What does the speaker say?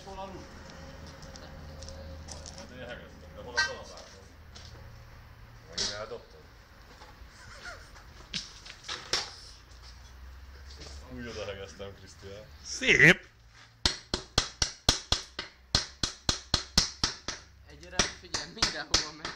lett volna luk? Én hegeztem, de hol a kalapátom? Megint eldobtad? Úgy oda hegeztem, Krisztián. Szép! Egyre figyelj, mindenhova megy.